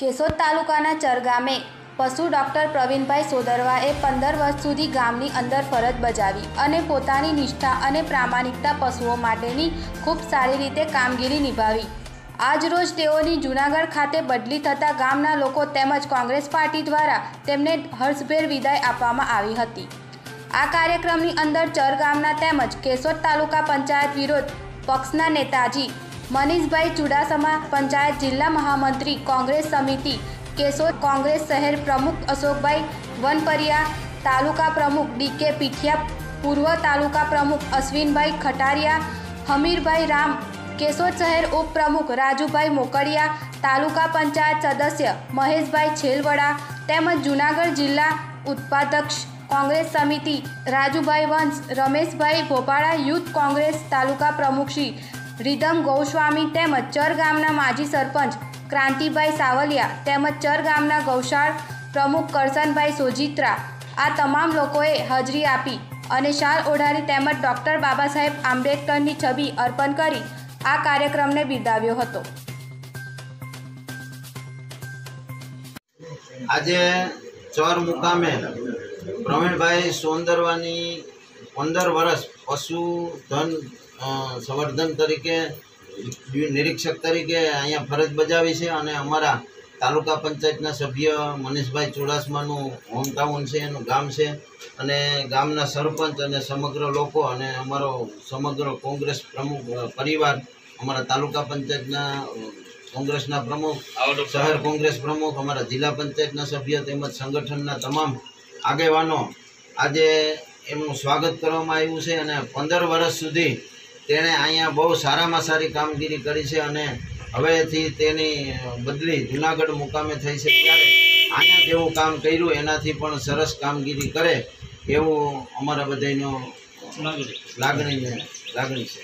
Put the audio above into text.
કેશોદ તાલુકાના ચરગામે પશુ ડૉક્ટર પ્રવીણભાઈ સોદરવાએ પંદર વર્ષ સુધી ગામની અંદર ફરજ બજાવી અને પોતાની નિષ્ઠા અને પ્રામાણિકતા પશુઓ માટેની ખૂબ સારી રીતે કામગીરી નિભાવી. આજરોજ તેઓની જૂનાગઢ ખાતે બદલી થતાં ગામના લોકો તેમજ કોંગ્રેસ પાર્ટી દ્વારા તેમને હર્ષભેર વિદાય આપવામાં આવી હતી. આ કાર્યક્રમની અંદર ચર ગામના તેમજ કેશોદ તાલુકા પંચાયત વિરોધ પક્ષના નેતાજી મનીષભાઈ ચુડાસમા પંચાયત જિલ્લા મહામંત્રી કોંગ્રેસ સમિતિ, કેશોદ કોંગ્રેસ શહેર પ્રમુખ અશોકભાઈ વનપરિયા, તાલુકા પ્રમુખ ડીકે પીઠિયા, પૂર્વ તાલુકા પ્રમુખ અશ્વિનભાઈ ખટારિયા, હમીરભાઈ રામ, કેશોદ શહેર ઉપપ્રમુખ રાજુભાઈ મોકડિયા, તાલુકા પંચાયત સદસ્ય મહેશભાઈ છેલવડા, તેમજ જૂનાગઢ જિલ્લા ઉત્પાદક્ષ કોંગ્રેસ સમિતિ રાજુભાઈ વંશ, રમેશભાઈ ભોપાળા, યુથ કોંગ્રેસ તાલુકા પ્રમુખ શ્રી રીધમ ગૌસ્વામી તેમજ ચર ગામના માજી સરપંચ ક્રાંતિભાઈ સાવલિયા તેમજ ચર ગામના ગૌશાળ પ્રમુખ કરસનભાઈ સોજિત્રા આ તમામ લોકોએ હાજરી આપી અને શાલ ઓઢારી તેમજ ડૉક્ટર બાબા સાહેબ આંબેડકરની છબી અર્પણ કરી આ કાર્યક્રમને બિરદાવ્યો હતો. આજે ચોર મુકામે પ્રવીણભાઈ સોંદરવાની પંદર વર્ષ પશુધન સંવર્ધન તરીકે નિરીક્ષક તરીકે અહીંયા ફરજ બજાવી છે અને અમારા તાલુકા પંચાયતના સભ્ય મનીષભાઈ ચુડાસમાનું હોમટાઉન છે એનું ગામ છે અને ગામના સરપંચ અને સમગ્ર લોકો અને અમારો સમગ્ર કોંગ્રેસ પ્રમુખ પરિવાર અમારા તાલુકા પંચાયતના કોંગ્રેસના પ્રમુખ શહેર કોંગ્રેસ પ્રમુખ અમારા જિલ્લા પંચાયતના સભ્ય તેમજ સંગઠનના તમામ આગેવાનો આજે એમનું સ્વાગત કરવામાં આવ્યું છે અને પંદર વર્ષ સુધી તેણે અહીંયા બહુ સારામાં સારી કામગીરી કરી છે અને હવેથી તેની બદલી જુનાગઢ મુકામે થઈ છે ત્યારે અહીંયા જેવું કામ કર્યું એનાથી પણ સરસ કામગીરી કરે એવું અમારા બધાનો લાગણીને લાગણી છે.